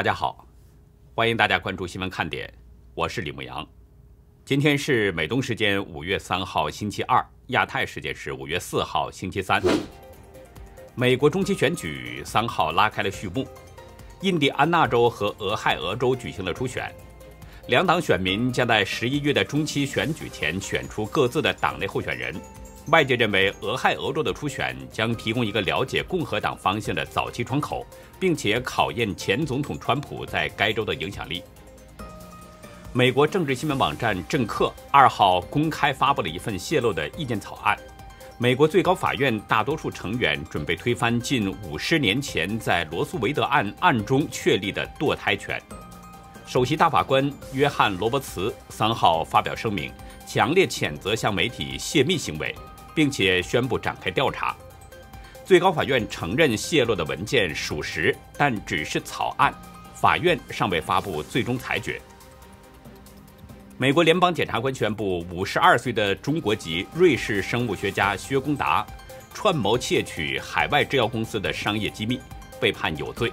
大家好，欢迎大家关注新闻看点，我是李牧阳。今天是美东时间五月三号星期二，亚太时间是五月四号星期三。美国中期选举三号拉开了序幕，印第安纳州和俄亥俄州举行了初选，两党选民将在十一月的中期选举前选出各自的党内候选人。外界认为，俄亥俄州的初选将提供一个了解共和党方向的早期窗口，并且考验前总统川普在该州的影响力。美国政治新闻网站《政客》二号公开发布了一份泄露的意见草案。美国最高法院大多数成员准备推翻近五十年前在罗素韦德案案中确立的堕胎权。首席大法官约翰·罗伯茨三号发表声明，强烈谴责向媒体泄密行为。并且宣布展开调查。最高法院承认泄露的文件属实，但只是草案，法院尚未发布最终裁决。美国联邦检察官宣布，五十二岁的中国籍瑞士生物学家薛功达串谋窃取海外制药公司的商业机密，被判有罪。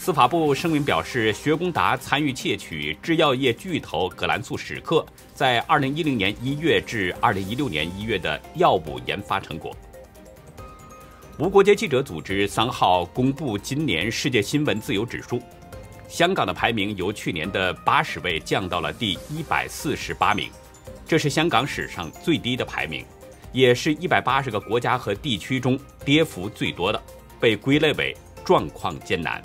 司法部声明表示，薛功达参与窃取制药业巨头葛兰素史克在2010年1月至2016年1月的药物研发成果。无国界记者组织三号公布今年世界新闻自由指数，香港的排名由去年的80位降到了第一百四十八名，这是香港史上最低的排名，也是一百八十个国家和地区中跌幅最多的，被归类为状况艰难。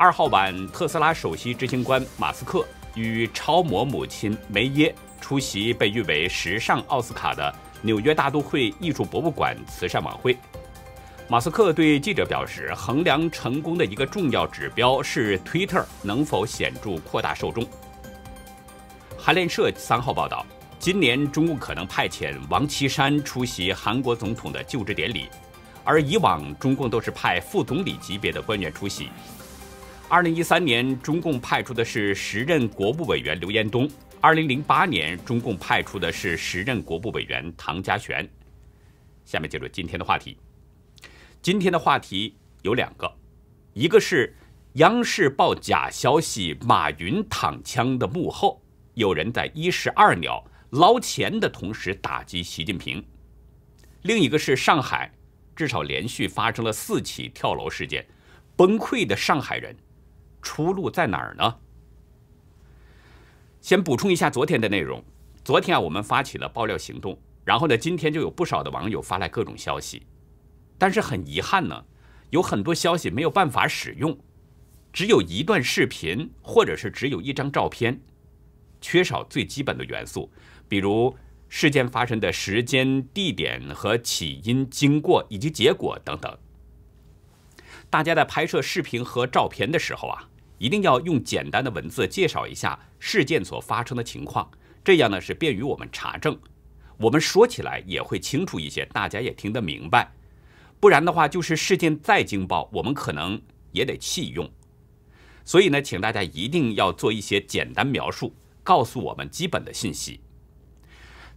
二号晚，特斯拉首席执行官马斯克与超模母亲梅耶出席被誉为“时尚奥斯卡”的纽约大都会艺术博物馆慈善晚会。马斯克对记者表示，衡量成功的一个重要指标是 Twitter 能否显著扩大受众。韩联社三号报道，今年中共可能派遣王岐山出席韩国总统的就职典礼，而以往中共都是派副总理级别的官员出席。二零一三年，中共派出的是时任国务委员刘延东；二零零八年，中共派出的是时任国务委员唐家璇。下面进入今天的话题。今天的话题有两个，一个是央视报假消息，马云躺枪的幕后有人在一石二鸟捞钱的同时打击习近平；另一个是上海至少连续发生了四起跳楼事件，崩溃的上海人。出路在哪儿呢？先补充一下昨天的内容。昨天啊，我们发起了爆料行动，然后呢，今天就有不少的网友发来各种消息。但是很遗憾呢，有很多消息没有办法使用，只有一段视频或者是只有一张照片，缺少最基本的元素，比如事件发生的时间、地点和起因、经过以及结果等等。大家在拍摄视频和照片的时候啊。一定要用简单的文字介绍一下事件所发生的情况，这样呢是便于我们查证，我们说起来也会清楚一些，大家也听得明白。不然的话，就是事件再惊爆，我们可能也得弃用。所以呢，请大家一定要做一些简单描述，告诉我们基本的信息。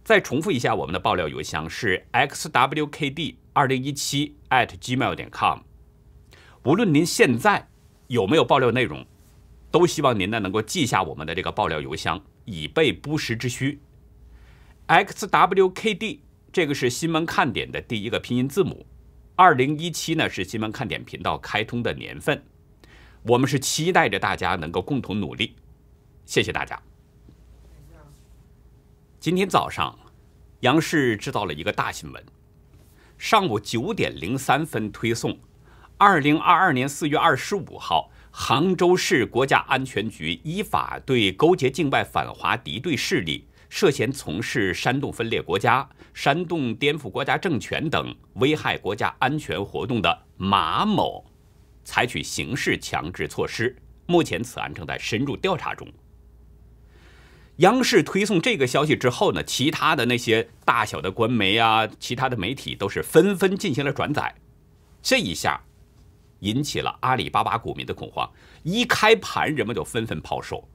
再重复一下，我们的爆料邮箱是 xwkd 二零一七 at gmail 点 com。无论您现在有没有爆料内容。都希望您呢能够记下我们的这个爆料邮箱，以备不时之需。xwkd 这个是新闻看点的第一个拼音字母。二零一七呢是新闻看点频道开通的年份，我们是期待着大家能够共同努力。谢谢大家。今天早上，央视制造了一个大新闻。上午九点零三分推送，二零二二年四月二十五号。杭州市国家安全局依法对勾结境外反华敌对势力、涉嫌从事煽动分裂国家、煽动颠覆国家政权等危害国家安全活动的马某，采取刑事强制措施。目前此案正在深入调查中。央视推送这个消息之后呢，其他的那些大小的官媒啊，其他的媒体都是纷纷进行了转载。这一下。引起了阿里巴巴股民的恐慌，一开盘人们就纷纷抛售。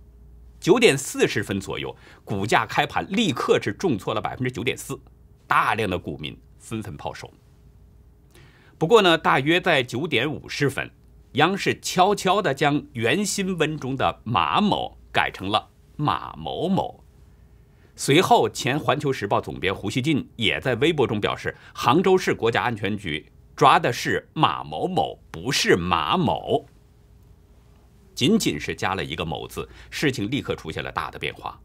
九点四十分左右，股价开盘立刻是重挫了百分之九点四，大量的股民纷纷抛售。不过呢，大约在九点五十分，央视悄悄地将原新闻中的马某改成了马某某。随后，前《环球时报》总编胡锡进也在微博中表示，杭州市国家安全局抓的是马某某，不是马某。仅仅是加了一个“某”字，事情立刻出现了大的变化，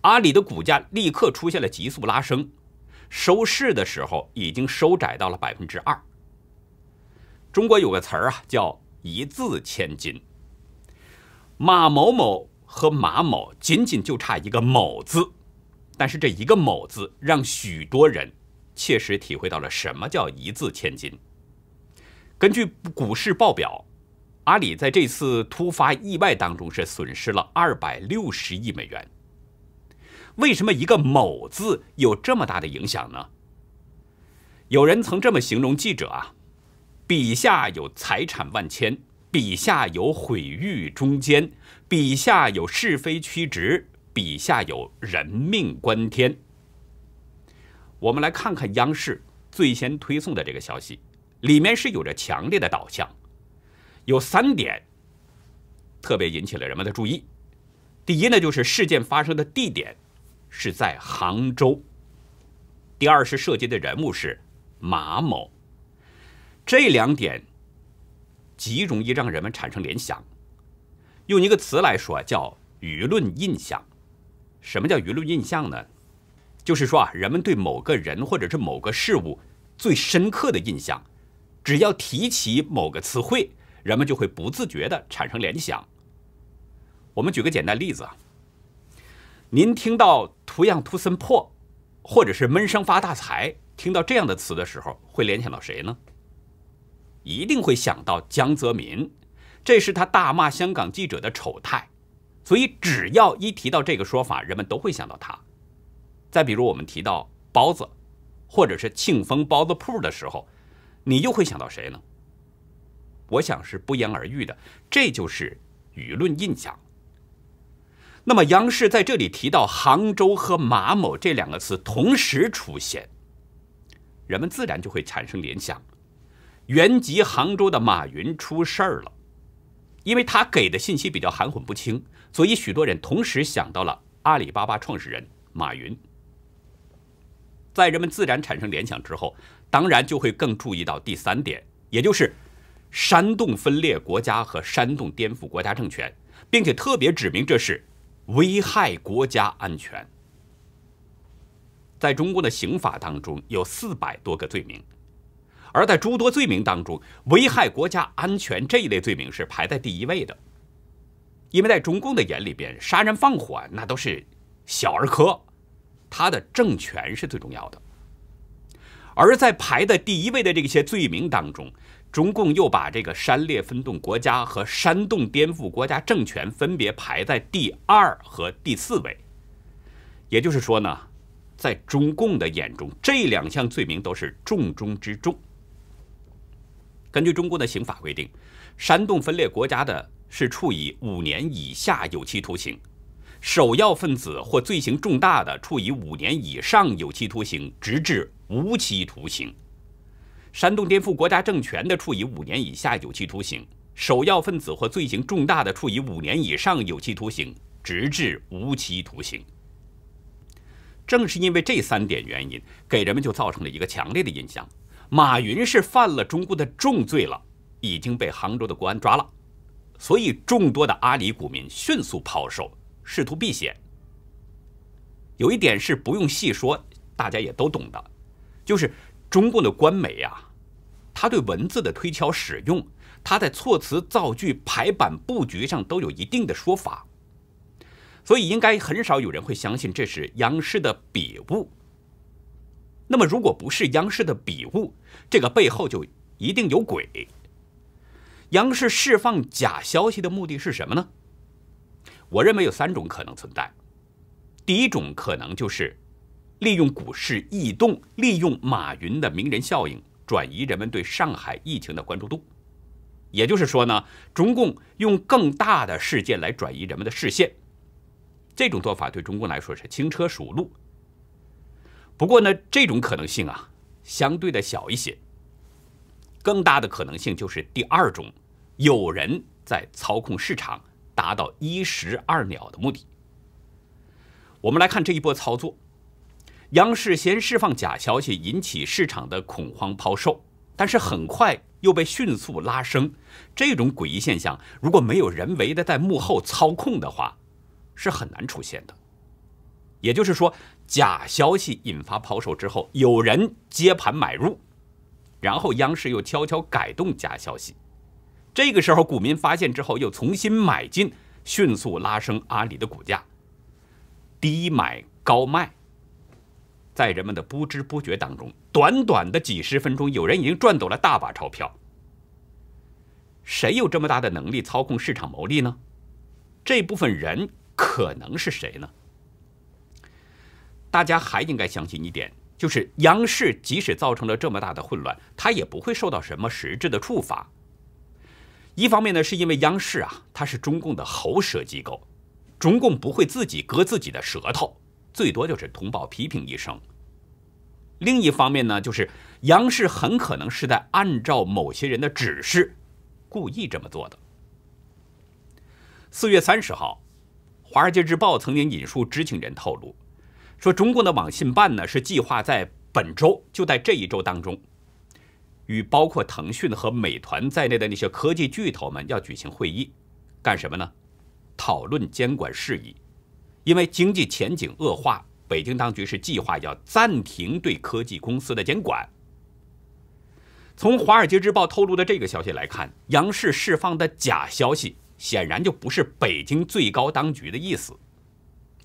阿里的股价立刻出现了急速拉升，收市的时候已经收窄到了百分之二。中国有个词儿啊，叫。一字千金，马某某和马某仅仅就差一个“某”字，但是这一个“某”字让许多人切实体会到了什么叫一字千金。根据股市报表，阿里在这次突发意外当中是损失了二百六十亿美元。为什么一个“某”字有这么大的影响呢？有人曾这么形容记者啊。笔下有财产万千，笔下有毁誉中间，笔下有是非曲直，笔下有人命关天。我们来看看央视最先推送的这个消息，里面是有着强烈的导向，有三点特别引起了人们的注意。第一呢，就是事件发生的地点是在杭州；第二是涉及的人物是马某。这两点极容易让人们产生联想。用一个词来说，叫舆论印象。什么叫舆论印象呢？就是说啊，人们对某个人或者是某个事物最深刻的印象，只要提起某个词汇，人们就会不自觉地产生联想。我们举个简单例子啊，您听到“图样图森破”或者是“闷声发大财”，听到这样的词的时候，会联想到谁呢？一定会想到江泽民，这是他大骂香港记者的丑态，所以只要一提到这个说法，人们都会想到他。再比如我们提到包子，或者是庆丰包子铺的时候，你又会想到谁呢？我想是不言而喻的，这就是舆论印象。那么央视在这里提到杭州和马某这两个词同时出现，人们自然就会产生联想。原籍杭州的马云出事儿了，因为他给的信息比较含混不清，所以许多人同时想到了阿里巴巴创始人马云。在人们自然产生联想之后，当然就会更注意到第三点，也就是煽动分裂国家和煽动颠覆国家政权，并且特别指明这是危害国家安全。在中国的刑法当中，有四百多个罪名。而在诸多罪名当中，危害国家安全这一类罪名是排在第一位的，因为在中共的眼里边，杀人放火那都是小儿科，他的政权是最重要的。而在排在第一位的这些罪名当中，中共又把这个煽裂分动国家和煽动颠覆国家政权分别排在第二和第四位。也就是说呢，在中共的眼中，这两项罪名都是重中之重。根据中国的刑法规定，煽动分裂国家的是处以五年以下有期徒刑；首要分子或罪行重大的，处以五年以上有期徒刑，直至无期徒刑；煽动颠覆国家政权的，处以五年以下有期徒刑；首要分子或罪行重大的，处以五年以上有期徒刑，直至无期徒刑。正是因为这三点原因，给人们就造成了一个强烈的印象。马云是犯了中国的重罪了，已经被杭州的国安抓了，所以众多的阿里股民迅速抛售，试图避险。有一点是不用细说，大家也都懂的，就是中共的官媒呀，他对文字的推敲使用，他在措辞造句、排版布局上都有一定的说法，所以应该很少有人会相信这是央视的笔误。那么，如果不是央视的笔误，这个背后就一定有鬼。央视释放假消息的目的是什么呢？我认为有三种可能存在。第一种可能就是利用股市异动，利用马云的名人效应，转移人们对上海疫情的关注度。也就是说呢，中共用更大的事件来转移人们的视线。这种做法对中共来说是轻车熟路。不过呢，这种可能性啊，相对的小一些。更大的可能性就是第二种，有人在操控市场，达到一石二鸟的目的。我们来看这一波操作，央视先释放假消息，引起市场的恐慌抛售，但是很快又被迅速拉升。这种诡异现象，如果没有人为的在幕后操控的话，是很难出现的。也就是说，假消息引发抛售之后，有人接盘买入，然后央视又悄悄改动假消息，这个时候股民发现之后又重新买进，迅速拉升阿里的股价。低买高卖，在人们的不知不觉当中，短短的几十分钟，有人已经赚走了大把钞票。谁有这么大的能力操控市场牟利呢？这部分人可能是谁呢？大家还应该相信一点，就是央视即使造成了这么大的混乱，它也不会受到什么实质的处罚。一方面呢，是因为央视啊，它是中共的喉舌机构。中共不会自己割自己的舌头，最多就是通报批评一声。另一方面呢，就是央视很可能是在按照某些人的指示，故意这么做的。四月三十号，《华尔街日报》曾经引述知情人透露，说中共的网信办呢是计划在本周，就在这一周当中，与包括腾讯和美团在内的那些科技巨头们要举行会议，干什么呢？讨论监管事宜，因为经济前景恶化，北京当局是计划要暂停对科技公司的监管。从《华尔街日报》透露的这个消息来看，央视释放的假消息显然就不是北京最高当局的意思，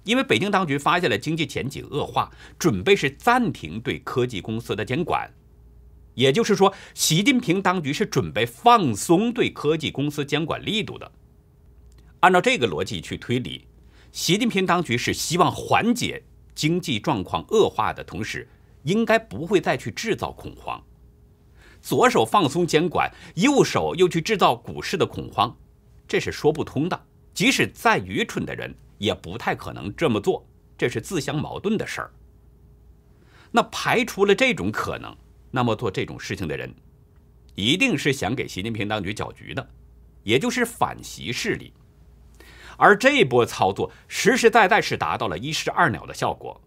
因为北京当局发现了经济前景恶化，准备是暂停对科技公司的监管，也就是说，习近平当局是准备放松对科技公司监管力度的。按照这个逻辑去推理，习近平当局是希望缓解经济状况恶化的同时，应该不会再去制造恐慌。左手放松监管，右手又去制造股市的恐慌，这是说不通的。即使再愚蠢的人，也不太可能这么做，这是自相矛盾的事儿。那排除了这种可能，那么做这种事情的人，一定是想给习近平当局搅局的，也就是反习势力。而这波操作实实在在是达到了一石二鸟的效果。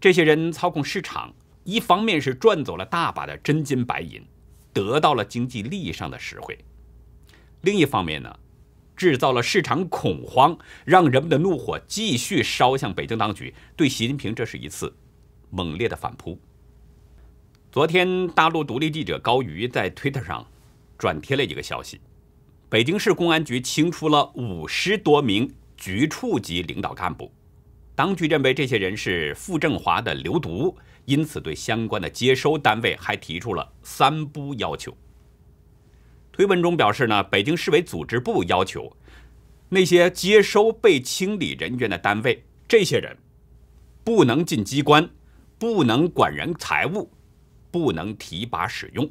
这些人操控市场，一方面是赚走了大把的真金白银，得到了经济利益上的实惠；另一方面呢，制造了市场恐慌，让人们的怒火继续烧向北京当局，对习近平这是一次猛烈的反扑。昨天，大陆独立记者高瑜在推特上转贴了一个消息。北京市公安局清出了五十多名局处级领导干部，当局认为这些人是傅政华的流毒，因此对相关的接收单位还提出了三不要求。推文中表示呢，北京市委组织部要求那些接收被清理人员的单位，这些人不能进机关，不能管人财物，不能提拔使用。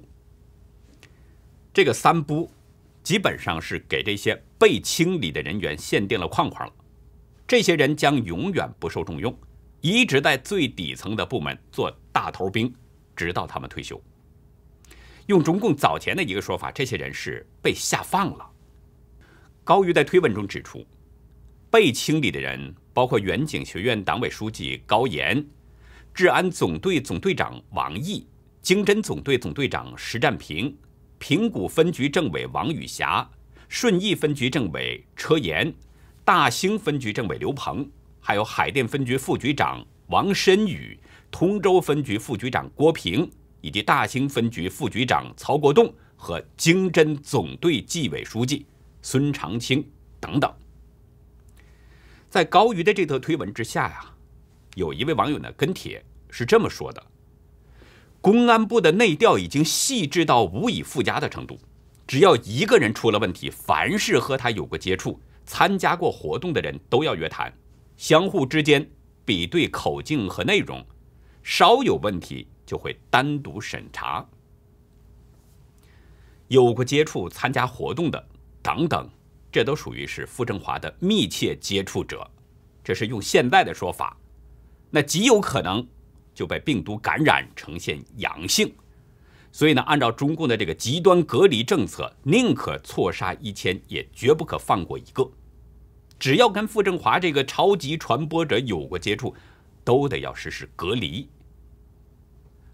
这个三不。基本上是给这些被清理的人员限定了框框了，这些人将永远不受重用，一直在最底层的部门做大头兵，直到他们退休。用中共早前的一个说法，这些人是被下放了。高瑜在推文中指出，被清理的人包括远景学院党委书记高岩、治安总队总队长王毅、经侦总队总队长石占平。平谷分局政委王宇霞、顺义分局政委车延、大兴分局政委刘鹏，还有海淀分局副局长王申宇、通州分局副局长郭平，以及大兴分局副局长曹国栋和经侦总队纪委书记孙长青等等。在高瑜的这则推文之下呀，有一位网友呢跟帖是这么说的。公安部的内调已经细致到无以复加的程度，只要一个人出了问题，凡是和他有过接触、参加过活动的人都要约谈，相互之间比对口径和内容，稍有问题就会单独审查。有过接触、参加活动的等等，这都属于是傅政华的密切接触者，这是用现在的说法，那极有可能。就被病毒感染，呈现阳性，所以呢，按照中共的这个极端隔离政策，宁可错杀一千，也绝不可放过一个。只要跟傅政华这个超级传播者有过接触，都得要实施隔离。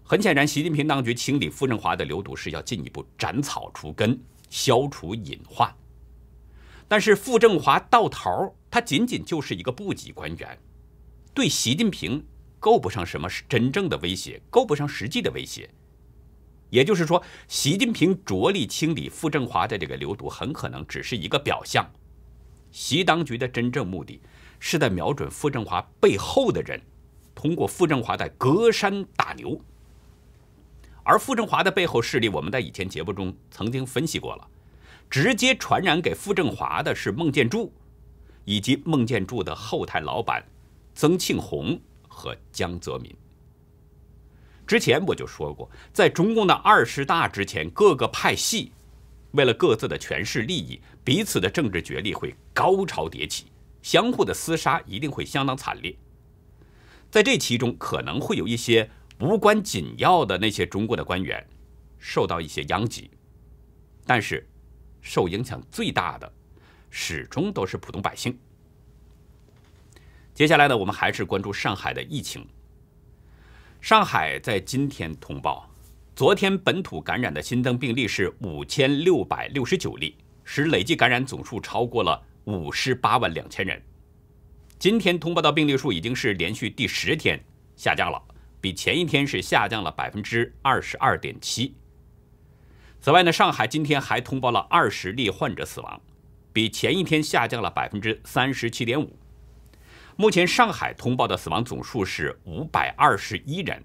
很显然，习近平当局清理傅政华的流毒是要进一步斩草除根，消除隐患。但是傅政华到头，他仅仅就是一个部级官员，对习近平够不上什么是真正的威胁，够不上实际的威胁。也就是说，习近平着力清理傅政华的这个流毒，很可能只是一个表象。习当局的真正目的，是在瞄准傅政华背后的人，通过傅政华在隔山打牛。而傅政华的背后势力，我们在以前节目中曾经分析过了，直接传染给傅政华的是孟建柱，以及孟建柱的后台老板曾庆红和江泽民。之前我就说过，在中共的二十大之前，各个派系为了各自的权势利益，彼此的政治角力会高潮迭起，相互的厮杀一定会相当惨烈。在这其中，可能会有一些无关紧要的那些中国的官员受到一些殃及，但是受影响最大的始终都是普通百姓。接下来呢，我们还是关注上海的疫情。上海在今天通报，昨天本土感染的新增病例是五千六百六十九例，使累计感染总数超过了五十八万两千人。今天通报的病例数已经是连续第十天下降了，比前一天是下降了百分之二十二点七。此外呢，上海今天还通报了二十例患者死亡，比前一天下降了百分之三十七点五。目前上海通报的死亡总数是五百二十一人，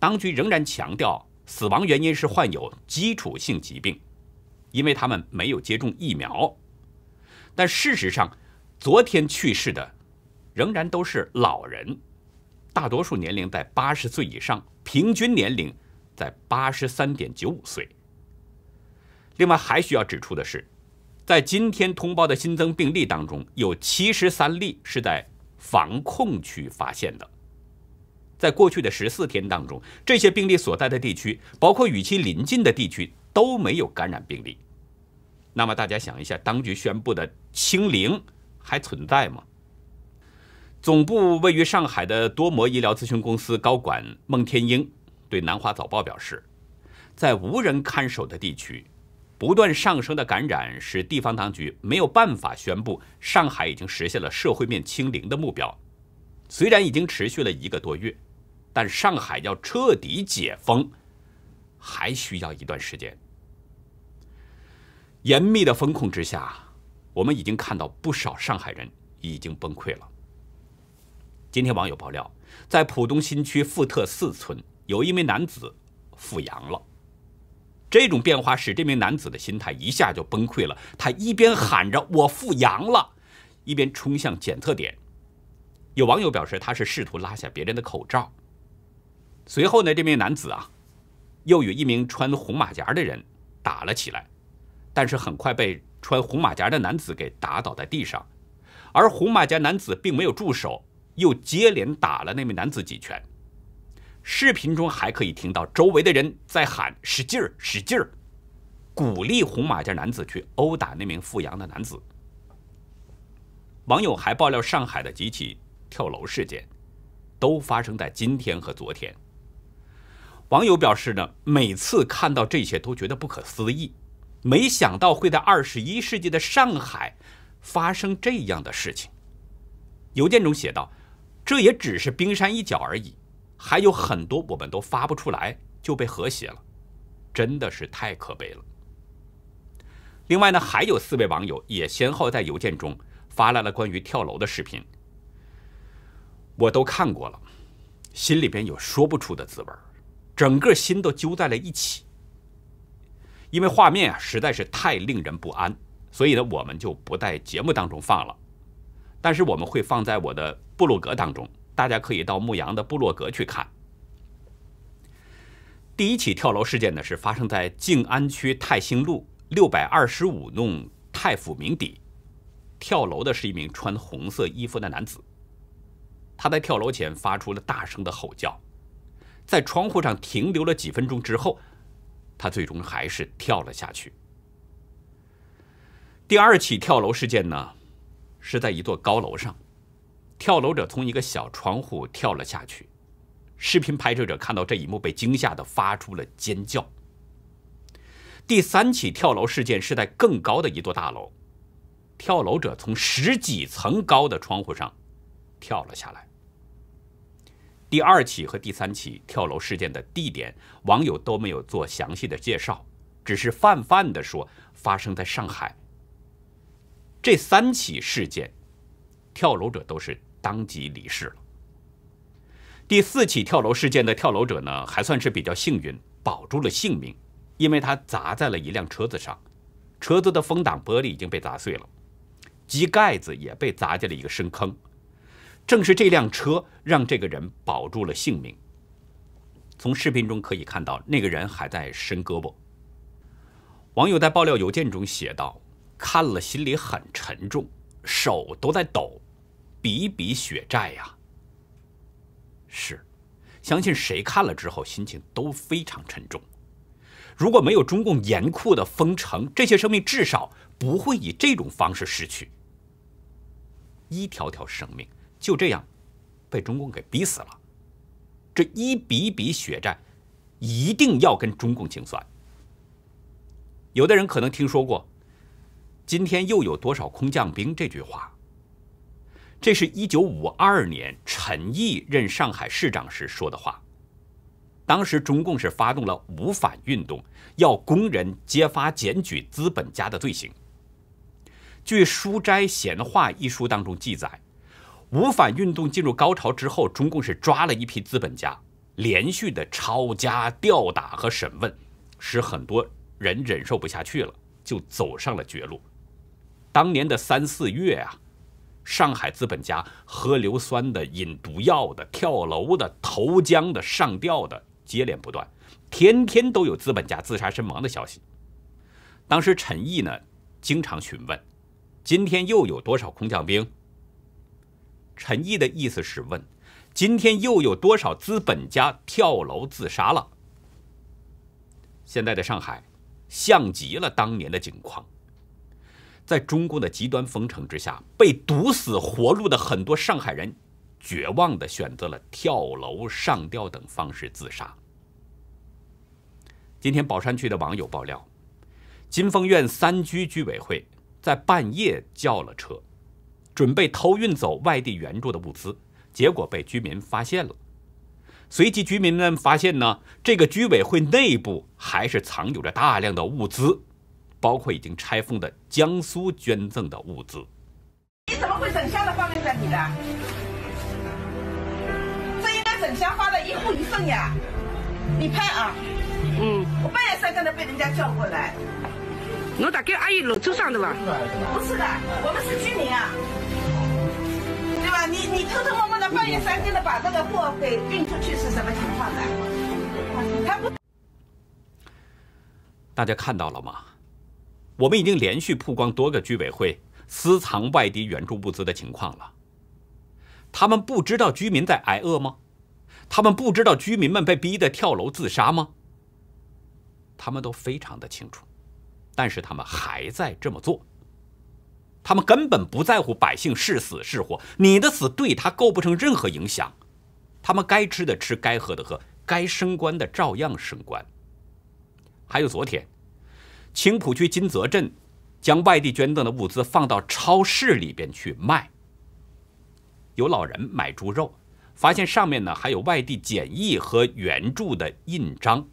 当局仍然强调死亡原因是患有基础性疾病，因为他们没有接种疫苗。但事实上，昨天去世的仍然都是老人，大多数年龄在八十岁以上，平均年龄在八十三点九五岁。另外还需要指出的是，在今天通报的新增病例当中，有七十三例是在。防控区发现的，在过去的十四天当中，这些病例所在的地区，包括与其邻近的地区，都没有感染病例。那么大家想一下，当局宣布的清零还存在吗？总部位于上海的多模医疗咨询公司高管孟天英对南华早报表示，在无人看守的地区。不断上升的感染使地方当局没有办法宣布上海已经实现了社会面清零的目标。虽然已经持续了一个多月，但上海要彻底解封还需要一段时间。严密的风控之下，我们已经看到不少上海人已经崩溃了。今天网友爆料，在浦东新区富特四村，有一名男子复阳了。这种变化使这名男子的心态一下就崩溃了。他一边喊着“我复阳了”，一边冲向检测点。有网友表示，他是试图拉下别人的口罩。随后呢，这名男子啊，又与一名穿红马甲的人打了起来，但是很快被穿红马甲的男子给打倒在地上，而红马甲男子并没有住手，又接连打了那名男子几拳。视频中还可以听到周围的人在喊“使劲儿，使劲儿”，鼓励红马甲男子去殴打那名富阳的男子。网友还爆料，上海的几起跳楼事件都发生在今天和昨天。网友表示呢，每次看到这些都觉得不可思议，没想到会在二十一世纪的上海发生这样的事情。邮件中写道：“这也只是冰山一角而已。”还有很多我们都发不出来就被和谐了，真的是太可悲了。另外呢，还有四位网友也先后在邮件中发来了关于跳楼的视频，我都看过了，心里边有说不出的滋味整个心都揪在了一起。因为画面啊实在是太令人不安，所以呢我们就不在节目当中放了，但是我们会放在我的部落格当中。大家可以到牧羊的部落格去看。第一起跳楼事件呢，是发生在静安区泰兴路六百二十五弄太府名邸。跳楼的是一名穿红色衣服的男子。他在跳楼前发出了大声的吼叫，在窗户上停留了几分钟之后，他最终还是跳了下去。第二起跳楼事件呢，是在一座高楼上，跳楼者从一个小窗户跳了下去。视频拍摄者看到这一幕，被惊吓的发出了尖叫。第三起跳楼事件是在更高的一座大楼，跳楼者从十几层高的窗户上跳了下来。第二起和第三起跳楼事件的地点，网友都没有做详细的介绍，只是泛泛的说发生在上海。这三起事件，跳楼者都是当即离世了。第四起跳楼事件的跳楼者呢，还算是比较幸运，保住了性命，因为他砸在了一辆车子上，车子的风挡玻璃已经被砸碎了，机盖子也被砸进了一个深坑。正是这辆车让这个人保住了性命。从视频中可以看到，那个人还在伸胳膊。网友在爆料邮件中写道。看了心里很沉重，手都在抖，笔笔血债呀。是，相信谁看了之后心情都非常沉重。如果没有中共严酷的封城，这些生命至少不会以这种方式逝去。一条条生命就这样被中共给逼死了，这一笔笔血债一定要跟中共清算。有的人可能听说过。今天又有多少空降兵？这句话，这是一九五二年陈毅任上海市长时说的话。当时中共是发动了五反运动，要工人揭发检举资本家的罪行。据《书斋闲话》一书当中记载，五反运动进入高潮之后，中共是抓了一批资本家，连续的抄家、吊打和审问，使很多人忍受不下去了，就走上了绝路。当年的三四月啊，上海资本家喝硫酸的、饮毒药的、跳楼的、投江的、上吊的接连不断，天天都有资本家自杀身亡的消息。当时陈毅呢，经常询问：“今天又有多少空降兵？”陈毅的意思是问：“今天又有多少资本家跳楼自杀了？”现在的上海，像极了当年的景况。在中共的极端封城之下，被堵死活路的很多上海人，绝望地选择了跳楼、上吊等方式自杀。今天宝山区的网友爆料，金丰苑三居居委会在半夜叫了车，准备偷运走外地援助的物资，结果被居民发现了。随即，居民们发现呢，这个居委会内部还是藏有着大量的物资。包括已经拆封的江苏捐赠的物资。你怎么会整箱的放在这里的？这应该整箱发的一户一份呀！你拍啊！嗯。我半夜三更的被人家叫过来。我打给阿姨楼车上的吧？不是的，我们是居民啊，对吧？你你偷偷摸摸的半夜三更的把这个货给运出去是什么情况呢？他不。大家看到了吗？我们已经连续曝光多个居委会私藏外地援助物资的情况了。他们不知道居民在挨饿吗？他们不知道居民们被逼得跳楼自杀吗？他们都非常的清楚，但是他们还在这么做。他们根本不在乎百姓是死是活，你的死对他构不成任何影响。他们该吃的吃，该喝的喝，该升官的照样升官。还有昨天。青浦区金泽镇将外地捐赠的物资放到超市里边去卖。有老人买猪肉，发现上面呢还有外地检疫和援助的印章。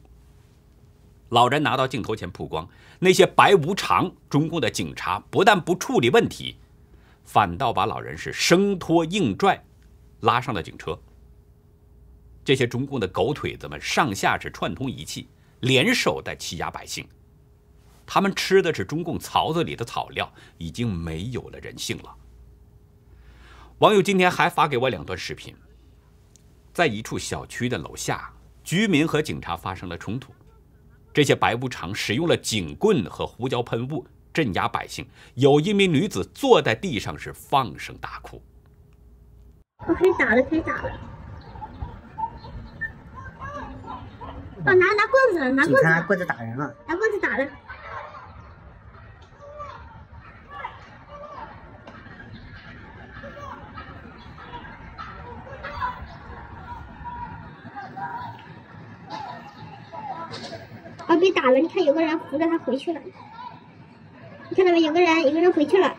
老人拿到镜头前曝光，那些白无常中共的警察不但不处理问题，反倒把老人是生拖硬拽，拉上了警车。这些中共的狗腿子们上下是串通一气，联手在欺压百姓。他们吃的是中共槽子里的草料，已经没有了人性了。网友今天还发给我两段视频，在一处小区的楼下，居民和警察发生了冲突，这些白无常使用了警棍和胡椒喷雾镇压百姓，有一名女子坐在地上是放声大哭。我可以打了，可以打了。拿拿棍子了，拿棍子了，拿棍子打人了。拿棍子打了。啊！被打了！你看有个人扶着他回去了，你看到没？有个人，有个人回去了，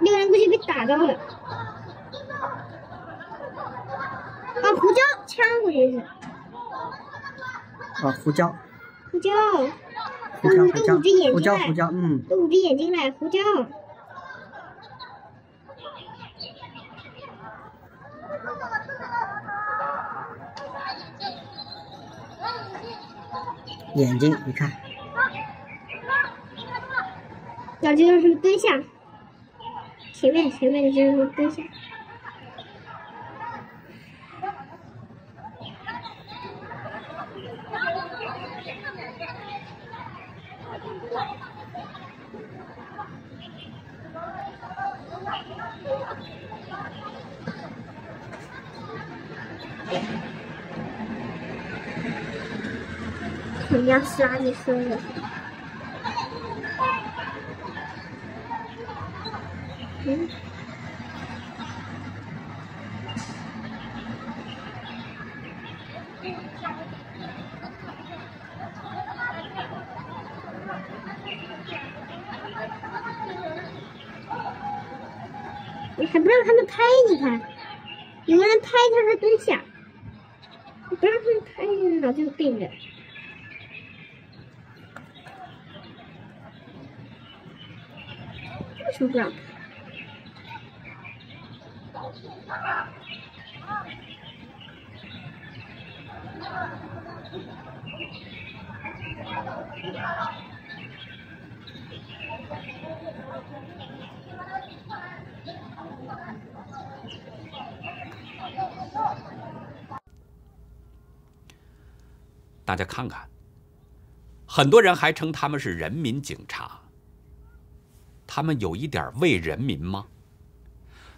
那个人估计被打到了。啊！胡椒枪估计是啊，胡椒，胡椒，胡椒，嗯胡椒胡椒，胡椒，嗯，都捂着眼睛嘞，胡椒。眼睛，你看，然后这就是蹲下，前面前面的就是蹲下。肯定要杀你说的。嗯。你还不让他们拍？你看，有个人拍他还蹲下，你不让他们拍，脑子有病人。为什么不让拍？大家看看，很多人还称他们是人民警察，他们有一点为人民吗？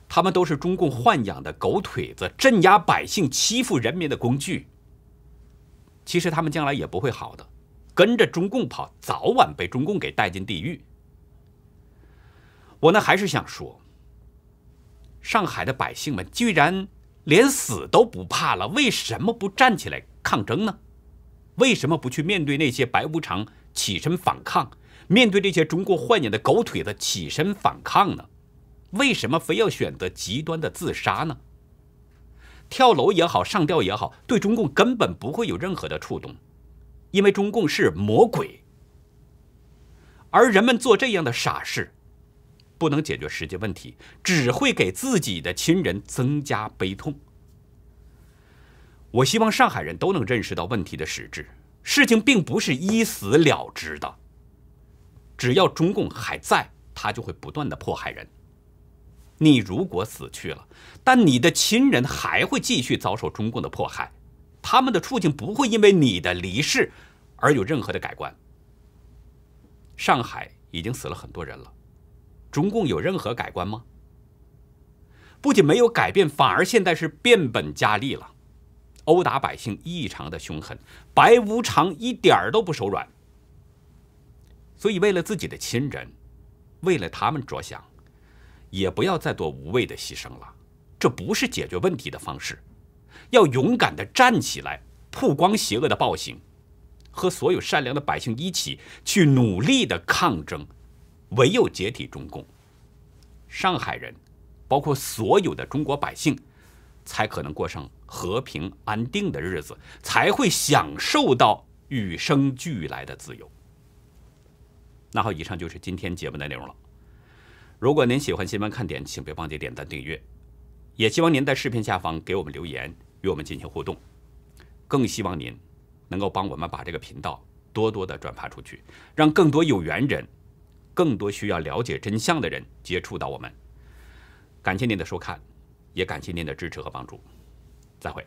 他们都是中共豢养的狗腿子，镇压百姓、欺负人民的工具。其实他们将来也不会好的，跟着中共跑，早晚被中共给带进地狱。我呢还是想说，上海的百姓们居然连死都不怕了，为什么不站起来抗争呢？为什么不去面对那些白无常起身反抗？面对这些中国豢养的狗腿子起身反抗呢？为什么非要选择极端的自杀呢？跳楼也好，上吊也好，对中共根本不会有任何的触动，因为中共是魔鬼。而人们做这样的傻事，不能解决实际问题，只会给自己的亲人增加悲痛。我希望上海人都能认识到问题的实质，事情并不是一死了之的。只要中共还在，他就会不断的迫害人。你如果死去了，但你的亲人还会继续遭受中共的迫害，他们的处境不会因为你的离世而有任何的改观。上海已经死了很多人了，中共有任何改观吗？不仅没有改变，反而现在是变本加厉了。殴打百姓异常的凶狠，白无常一点儿都不手软。所以，为了自己的亲人，为了他们着想，也不要再做无谓的牺牲了。这不是解决问题的方式。要勇敢的站起来，曝光邪恶的暴行，和所有善良的百姓一起去努力的抗争。唯有解体中共，上海人，包括所有的中国百姓，才可能过上和平安定的日子，才会享受到与生俱来的自由。那好，以上就是今天节目的内容了。如果您喜欢新闻看点，请别忘记点赞订阅，也希望您在视频下方给我们留言，与我们进行互动。更希望您能够帮我们把这个频道多多的转发出去，让更多有缘人、更多需要了解真相的人接触到我们。感谢您的收看，也感谢您的支持和帮助。再会。